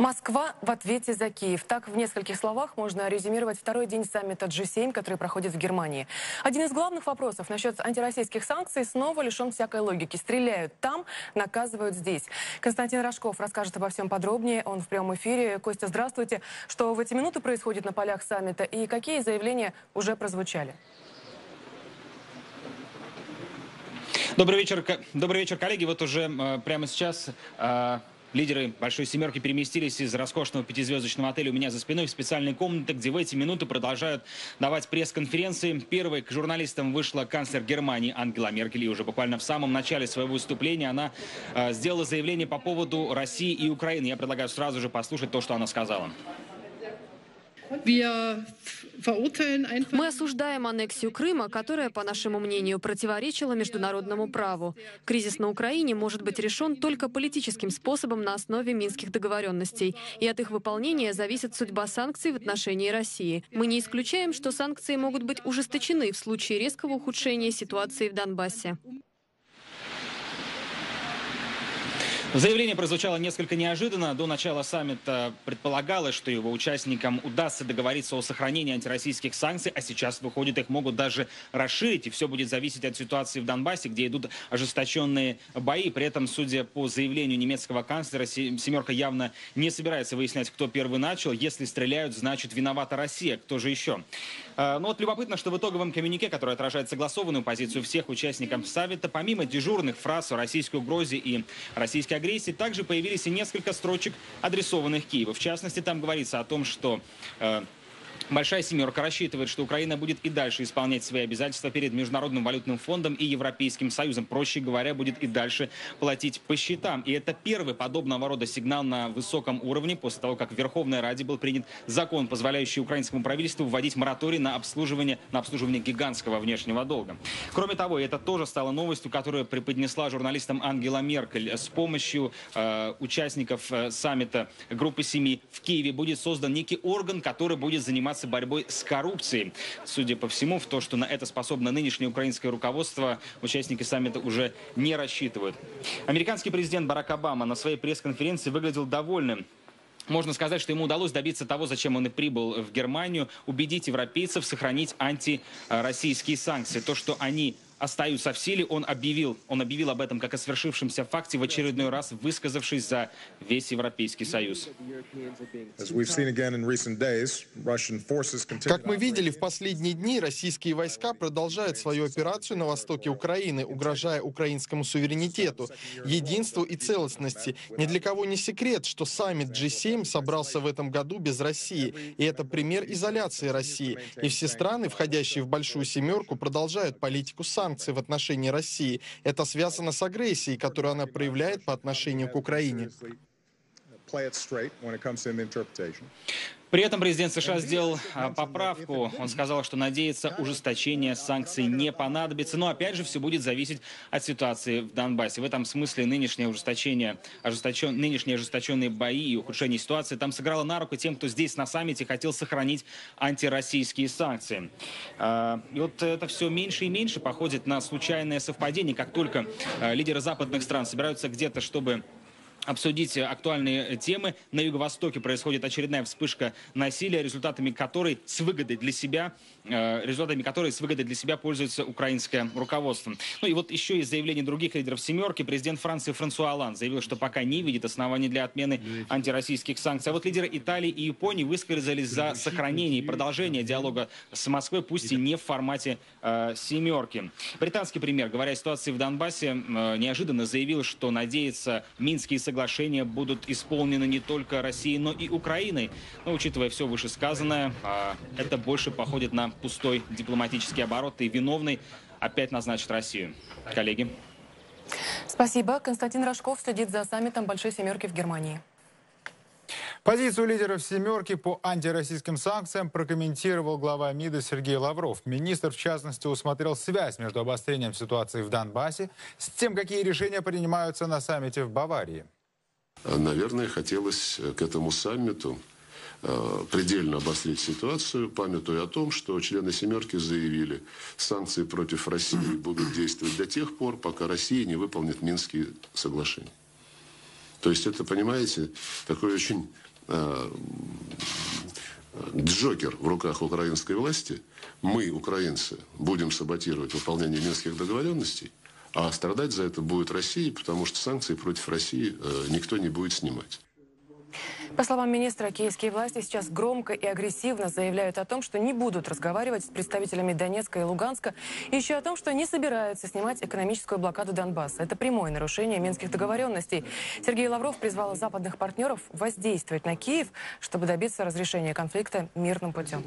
Москва в ответе за Киев. Так в нескольких словах можно резюмировать второй день саммита G7, который проходит в Германии. Один из главных вопросов насчет антироссийских санкций снова лишен всякой логики. Стреляют там, наказывают здесь. Константин Рожков расскажет обо всем подробнее. Он в прямом эфире. Костя, здравствуйте. Что в эти минуты происходит на полях саммита и какие заявления уже прозвучали? Добрый вечер, добрый вечер, коллеги. Вот уже э, прямо сейчас э, Лидеры Большой Семерки переместились из роскошного пятизвездочного отеля у меня за спиной в специальные комнаты, где в эти минуты продолжают давать пресс-конференции. Первой к журналистам вышла канцлер Германии Ангела Меркель. И уже буквально в самом начале своего выступления она э, сделала заявление по поводу России и Украины. Я предлагаю сразу же послушать то, что она сказала. Мы осуждаем аннексию Крыма, которая, по нашему мнению, противоречила международному праву. Кризис на Украине может быть решен только политическим способом на основе минских договоренностей, и от их выполнения зависит судьба санкций в отношении России. Мы не исключаем, что санкции могут быть ужесточены в случае резкого ухудшения ситуации в Донбассе. Заявление прозвучало несколько неожиданно. До начала саммита предполагалось, что его участникам удастся договориться о сохранении антироссийских санкций, а сейчас, выходит, их могут даже расширить, и все будет зависеть от ситуации в Донбассе, где идут ожесточенные бои. При этом, судя по заявлению немецкого канцлера, «семерка» явно не собирается выяснять, кто первый начал. Если стреляют, значит виновата Россия. Кто же еще? А, ну вот любопытно, что в итоговом коммюнике, который отражает согласованную позицию всех участников Совета, помимо дежурных фраз о российской угрозе и российской агрессии, также появились и несколько строчек, адресованных Киеву. В частности, там говорится о том, что э, Большая семерка рассчитывает, что Украина будет и дальше исполнять свои обязательства перед Международным валютным фондом и Европейским Союзом. Проще говоря, будет и дальше платить по счетам. И это первый подобного рода сигнал на высоком уровне после того, как в Верховной Раде был принят закон, позволяющий украинскому правительству вводить мораторий на обслуживание, на обслуживание гигантского внешнего долга. Кроме того, это тоже стало новостью, которую преподнесла журналистам Ангела Меркель. С помощью э, участников э, саммита Группы Семи в Киеве будет создан некий орган, который будет заниматься заниматься борьбой с коррупцией. Судя по всему, в то, что на это способно нынешнее украинское руководство, участники саммита уже не рассчитывают. Американский президент Барак Обама на своей пресс-конференции выглядел довольным можно сказать, что ему удалось добиться того, зачем он и прибыл в Германию, убедить европейцев сохранить антироссийские санкции. То, что они остаются в силе. Он объявил, он объявил об этом как о свершившемся факте, в очередной раз высказавшись за весь Европейский Союз. Как мы видели в последние дни, российские войска продолжают свою операцию на востоке Украины, угрожая украинскому суверенитету, единству и целостности. Ни для кого не секрет, что саммит G7 собрался в этом году без России, и это пример изоляции России. И все страны, входящие в Большую Семерку, продолжают политику санкций санкций в отношении России. Это связано с агрессией, которую она проявляет по отношению к Украине. При этом президент США сделал а, поправку. Он сказал, что надеется, ужесточение санкций не понадобится. Но опять же, все будет зависеть от ситуации в Донбассе. В этом смысле нынешнее ужесточение, ожесточен, нынешние ожесточенные бои и ухудшение ситуации там сыграло на руку тем, кто здесь на саммите хотел сохранить антироссийские санкции. А, и вот это все меньше и меньше походит на случайное совпадение. Как только а, лидеры западных стран собираются где-то, чтобы обсудить актуальные темы. На Юго-Востоке происходит очередная вспышка насилия, результатами которой с выгодой для себя, э, результатами которой с выгодой для себя пользуется украинское руководство. Ну и вот еще из заявлений других лидеров «семерки» президент Франции Франсуа Оланд заявил, что пока не видит оснований для отмены антироссийских санкций. А вот лидеры Италии и Японии высказались за сохранение и продолжение диалога с Москвой, пусть и не в формате э, «семерки». Британский премьер, говоря о ситуации в Донбассе, э, неожиданно заявил, что надеется Минские соглашения будут исполнены не только Россией, но и Украиной. Но учитывая все вышесказанное, а, это больше походит на пустой дипломатический оборот, и виновный опять назначит Россию. Коллеги. Спасибо. Константин Рожков следит за саммитом Большой Семерки в Германии. Позицию лидеров «семерки» по антироссийским санкциям прокомментировал глава МИДа Сергей Лавров. Министр, в частности, усмотрел связь между обострением ситуации в Донбассе с тем, какие решения принимаются на саммите в Баварии. Наверное, хотелось э, к этому саммиту э, предельно обострить ситуацию, памятуя о том, что члены «семерки» заявили, санкции против России будут действовать до тех пор, пока Россия не выполнит Минские соглашения. То есть это, понимаете, такой очень э, джокер в руках украинской власти. Мы, украинцы, будем саботировать выполнение минских договоренностей, а страдать за это будет Россия, потому что санкции против России э, никто не будет снимать. По словам министра, киевские власти сейчас громко и агрессивно заявляют о том, что не будут разговаривать с представителями Донецка и Луганска, и еще о том, что не собираются снимать экономическую блокаду Донбасса. Это прямое нарушение минских договоренностей. Сергей Лавров призвал западных партнеров воздействовать на Киев, чтобы добиться разрешения конфликта мирным путем.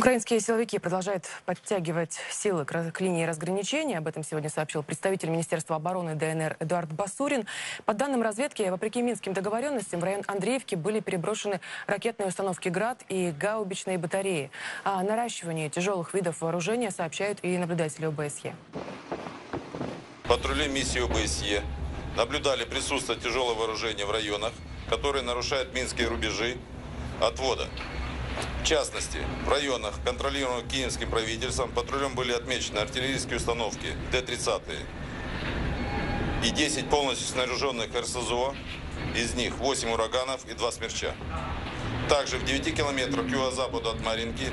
Украинские силовики продолжают подтягивать силы к линии разграничения. Об этом сегодня сообщил представитель Министерства обороны ДНР Эдуард Басурин. По данным разведки, вопреки минским договоренностям, в район Андреевки были переброшены ракетные установки «Град» и гаубичные батареи. О наращивании тяжелых видов вооружения сообщают и наблюдатели ОБСЕ. Патрули миссии ОБСЕ наблюдали присутствие тяжелого вооружения в районах, которые нарушают минские рубежи отвода. В частности, в районах, контролируемых киевским правительством, патрулем были отмечены артиллерийские установки Т-30 и 10 полностью снаряженных РСЗО, из них 8 ураганов и 2 смерча. Также в 9 километрах к юго-западу от Маринки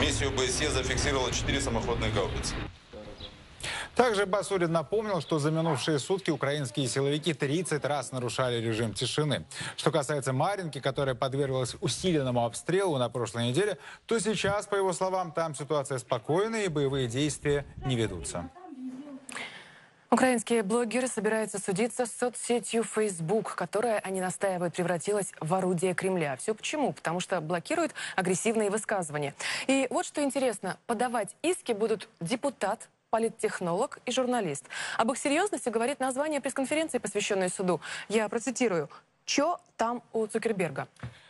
миссию БСЕ зафиксировала 4 самоходные гаубицы. Также Басурин напомнил, что за минувшие сутки украинские силовики 30 раз нарушали режим тишины. Что касается Маринки, которая подверглась усиленному обстрелу на прошлой неделе, то сейчас, по его словам, там ситуация спокойная и боевые действия не ведутся. Украинские блогеры собираются судиться с соцсетью Facebook, которая, они настаивают, превратилась в орудие Кремля. Все почему? Потому что блокирует агрессивные высказывания. И вот что интересно, подавать иски будут депутат, политтехнолог и журналист. Об их серьезности говорит название пресс-конференции, посвященной суду. Я процитирую. «Чё там у Цукерберга?»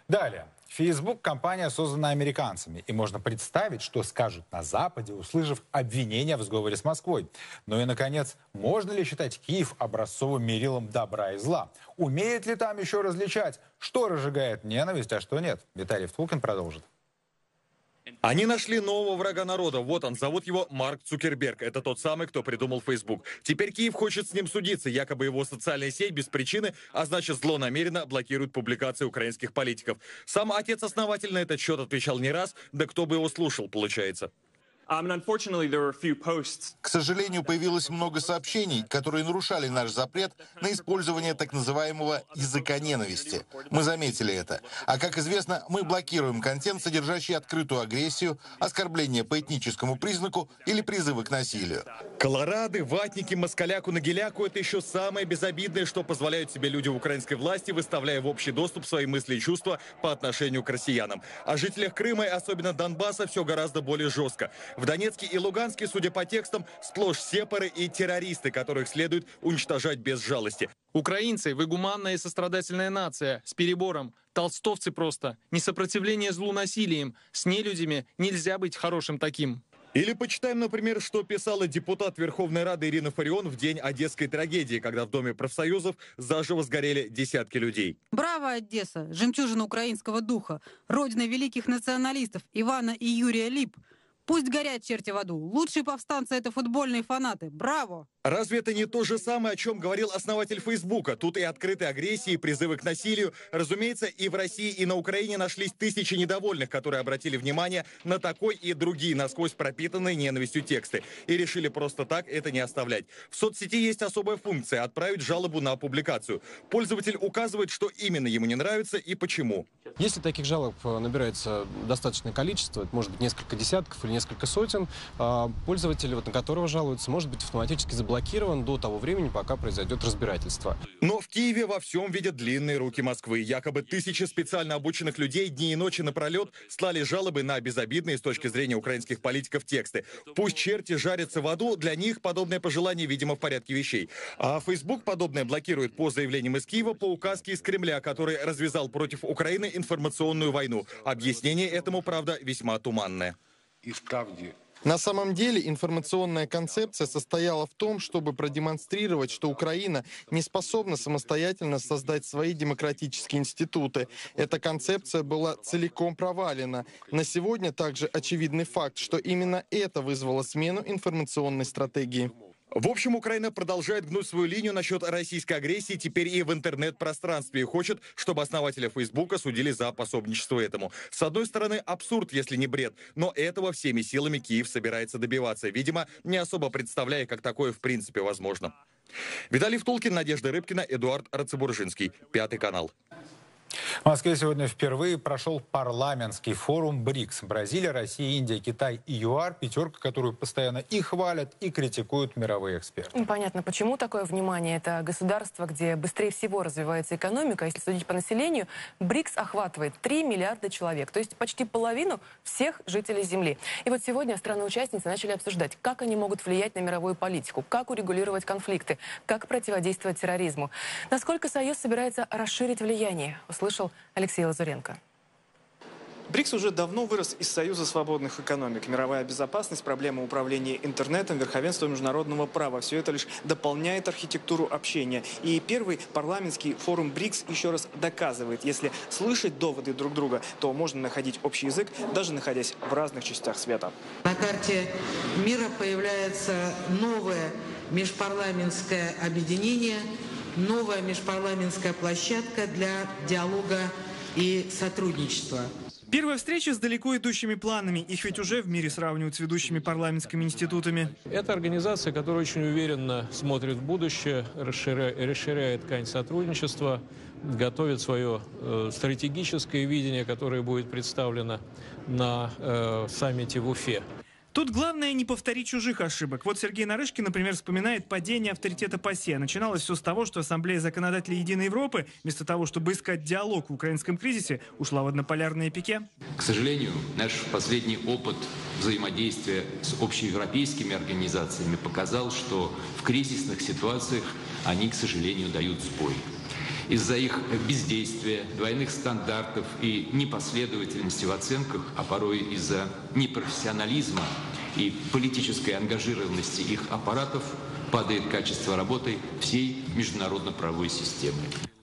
Далее. Facebook – компания, созданная американцами, и можно представить, что скажут на Западе, услышав обвинения в сговоре с Москвой. Ну и, наконец, можно ли считать Киев образцовым мерилом добра и зла? Умеет ли там еще различать, что разжигает ненависть, а что нет? Виталий Втулкин продолжит. Они нашли нового врага народа. Вот он, зовут его Марк Цукерберг. Это тот самый, кто придумал Facebook. Теперь Киев хочет с ним судиться. Якобы его социальная сеть без причины, а значит злонамеренно блокирует публикации украинских политиков. Сам отец-основатель на этот счет отвечал не раз, да кто бы его слушал, получается. Um, К сожалению, появилось много сообщений, которые нарушали наш запрет на использование так называемого языка ненависти. Мы заметили это. А как известно, мы блокируем контент, содержащий открытую агрессию, оскорбление по этническому признаку или призывы к насилию. Колорады, ватники, москаляку, нагеляку – это еще самое безобидное, что позволяют себе люди в украинской власти, выставляя в общий доступ свои мысли и чувства по отношению к россиянам. О жителях Крыма и особенно Донбасса все гораздо более жестко. В Донецке и Луганске, судя по текстам, сплошь сепары и террористы, которых следует уничтожать без жалости. Украинцы, вы гуманная и сострадательная нация, с перебором. Толстовцы просто. Несопротивление злу насилием. С нелюдями нельзя быть хорошим таким. Или почитаем, например, что писала депутат Верховной Рады Ирина Фарион в день Одесской трагедии, когда в Доме профсоюзов заживо сгорели десятки людей. Браво, Одесса! Жемчужина украинского духа, родина великих националистов Ивана и Юрия Лип – Пусть горят черти в аду. Лучшие повстанцы — это футбольные фанаты. Браво! Разве это не то же самое, о чем говорил основатель Фейсбука? Тут и открытые агрессии, и призывы к насилию. Разумеется, и в России, и на Украине нашлись тысячи недовольных, которые обратили внимание на такой и другие насквозь пропитанные ненавистью тексты. И решили просто так это не оставлять. В соцсети есть особая функция — отправить жалобу на публикацию. Пользователь указывает, что именно ему не нравится и почему. Если таких жалоб э, набирается достаточное количество, это может быть несколько десятков или несколько сотен, а пользователь, вот, на которого жалуются, может быть автоматически заблокирован до того времени, пока произойдет разбирательство. Но в Киеве во всем видят длинные руки Москвы. Якобы тысячи специально обученных людей дни и ночи напролет слали жалобы на безобидные с точки зрения украинских политиков тексты. Пусть черти жарятся в аду, для них подобное пожелание, видимо, в порядке вещей. А Facebook подобное блокирует по заявлениям из Киева по указке из Кремля, который развязал против Украины информационную войну. Объяснение этому, правда, весьма туманное. И справді на самом деле информационная концепция состояла в том, чтобы продемонстрировать, что Украина не способна самостоятельно создать свои демократические институты. Эта концепция была целиком провалена. На сегодня также очевидный факт, что именно это вызвало смену информационной стратегии. В общем, Украина продолжает гнуть свою линию насчет российской агрессии теперь и в интернет-пространстве и хочет, чтобы основателя Фейсбука судили за пособничество этому. С одной стороны, абсурд, если не бред, но этого всеми силами Киев собирается добиваться, видимо, не особо представляя, как такое в принципе возможно. Виталий Втулкин, Надежда Рыбкина, Эдуард Рацебуржинский. Пятый канал. В Москве сегодня впервые прошел парламентский форум БРИКС. Бразилия, Россия, Индия, Китай и ЮАР. Пятерка, которую постоянно и хвалят, и критикуют мировые эксперты. Понятно, почему такое внимание. Это государство, где быстрее всего развивается экономика. Если судить по населению, БРИКС охватывает 3 миллиарда человек, то есть почти половину всех жителей Земли. И вот сегодня страны-участницы начали обсуждать, как они могут влиять на мировую политику, как урегулировать конфликты, как противодействовать терроризму. Насколько Союз собирается расширить влияние, услышал Алексей Лазуренко. БРИКС уже давно вырос из Союза свободных экономик. Мировая безопасность, проблема управления интернетом, верховенство международного права. Все это лишь дополняет архитектуру общения. И первый парламентский форум БРИКС еще раз доказывает, если слышать доводы друг друга, то можно находить общий язык, даже находясь в разных частях света. На карте мира появляется новое межпарламентское объединение, новая межпарламентская площадка для диалога и сотрудничества. Первая встреча с далеко идущими планами. Их ведь уже в мире сравнивают с ведущими парламентскими институтами. Это организация, которая очень уверенно смотрит в будущее, расширяет, расширяет ткань сотрудничества, готовит свое э, стратегическое видение, которое будет представлено на э, саммите в Уфе. Тут главное не повторить чужих ошибок. Вот Сергей Нарышкин, например, вспоминает падение авторитета ПАСЕ. Начиналось все с того, что Ассамблея законодателей Единой Европы, вместо того, чтобы искать диалог в украинском кризисе, ушла в однополярное пике. К сожалению, наш последний опыт взаимодействия с общеевропейскими организациями показал, что в кризисных ситуациях они, к сожалению, дают сбой из-за их бездействия, двойных стандартов и непоследовательности в оценках, а порой из-за непрофессионализма и политической ангажированности их аппаратов падает качество работы всей международно-правовой системы.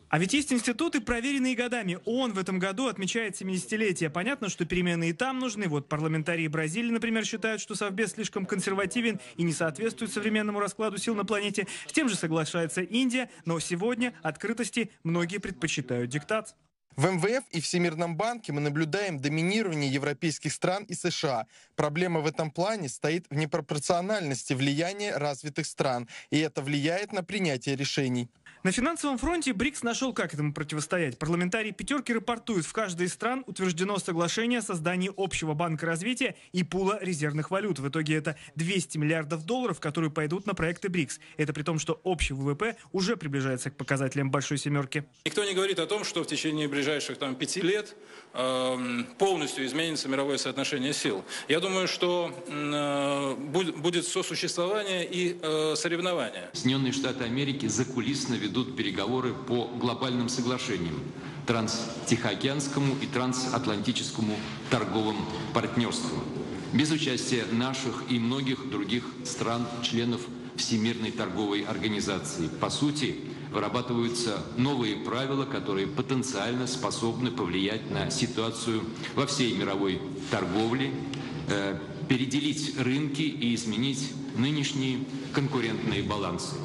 А ведь есть институты, проверенные годами. ООН в этом году отмечает 70-летие. Понятно, что перемены и там нужны. Вот парламентарии Бразилии, например, считают, что Совбез слишком консервативен и не соответствует современному раскладу сил на планете. С тем же соглашается Индия, но сегодня открытости многие предпочитают диктат. В МВФ и Всемирном банке мы наблюдаем доминирование европейских стран и США. Проблема в этом плане стоит в непропорциональности влияния развитых стран, и это влияет на принятие решений. На финансовом фронте БРИКС нашел, как этому противостоять. Парламентарии «пятерки» рапортуют, в каждой из стран утверждено соглашение о создании общего банка развития и пула резервных валют. В итоге это 200 миллиардов долларов, которые пойдут на проекты БРИКС. Это при том, что общий ВВП уже приближается к показателям большой семерки. Никто не говорит о том, что в течение ближайших там, пяти лет э, полностью изменится мировое соотношение сил. Я думаю, что э, будет, сосуществование и э, соревнования. Соединенные Штаты Америки закулисно ведут переговоры по глобальным соглашениям, транстихоокеанскому и трансатлантическому торговым партнерству, без участия наших и многих других стран-членов Всемирной торговой организации. По сути, вырабатываются новые правила, которые потенциально способны повлиять на ситуацию во всей мировой торговле, э, переделить рынки и изменить нынешние конкурентные балансы.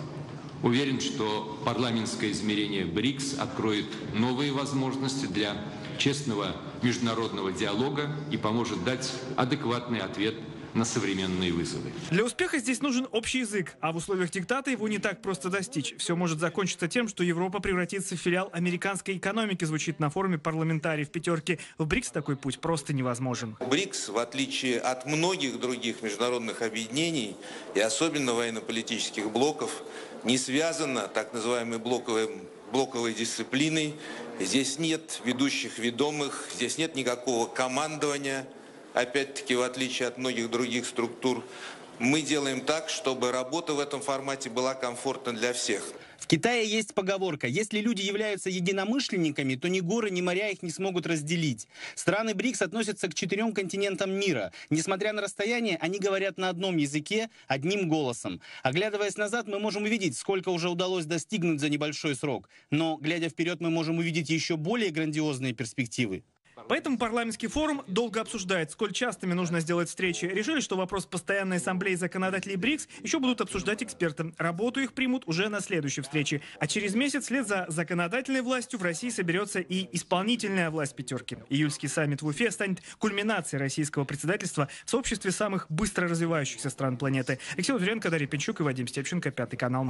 Уверен, что парламентское измерение БРИКС откроет новые возможности для честного международного диалога и поможет дать адекватный ответ на современные вызовы. Для успеха здесь нужен общий язык, а в условиях диктата его не так просто достичь. Все может закончиться тем, что Европа превратится в филиал американской экономики, звучит на форуме парламентариев пятерки. В БРИКС такой путь просто невозможен. БРИКС, в отличие от многих других международных объединений и особенно военно-политических блоков, не связана так называемой блоковой, блоковой дисциплиной. Здесь нет ведущих ведомых, здесь нет никакого командования – опять-таки, в отличие от многих других структур, мы делаем так, чтобы работа в этом формате была комфортна для всех. В Китае есть поговорка «Если люди являются единомышленниками, то ни горы, ни моря их не смогут разделить». Страны БРИКС относятся к четырем континентам мира. Несмотря на расстояние, они говорят на одном языке, одним голосом. Оглядываясь назад, мы можем увидеть, сколько уже удалось достигнуть за небольшой срок. Но, глядя вперед, мы можем увидеть еще более грандиозные перспективы. Поэтому парламентский форум долго обсуждает, сколь частыми нужно сделать встречи. Решили, что вопрос постоянной ассамблеи законодателей БРИКС еще будут обсуждать эксперты. Работу их примут уже на следующей встрече. А через месяц вслед за законодательной властью в России соберется и исполнительная власть пятерки. Июльский саммит в Уфе станет кульминацией российского председательства в сообществе самых быстро развивающихся стран планеты. Алексей Лазуренко, Дарья Пинчук и Вадим Степченко, Пятый канал.